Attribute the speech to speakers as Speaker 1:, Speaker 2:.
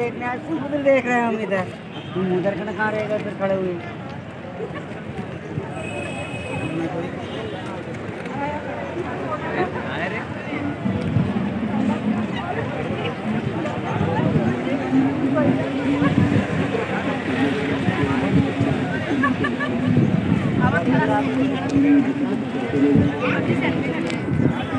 Speaker 1: देखने आज देख रहे हैं हम इधर। तुम उधर कहाँ रहेगा इधर खड़े हुए।
Speaker 2: Thank you.